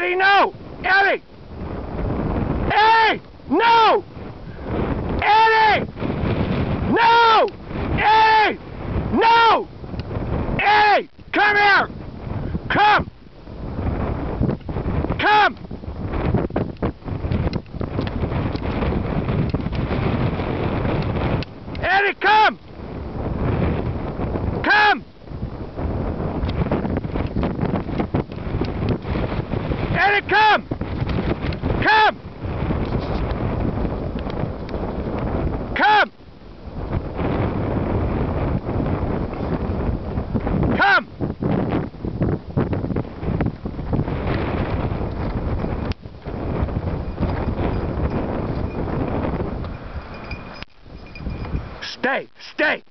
Eddie, no! Eddie! Eddie! No! Eddie! No! Eddie! No! Eddie! Come here! Come! Come! Eddie, come! Come! Eddie, come! Come! Come! Come! Stay! Stay!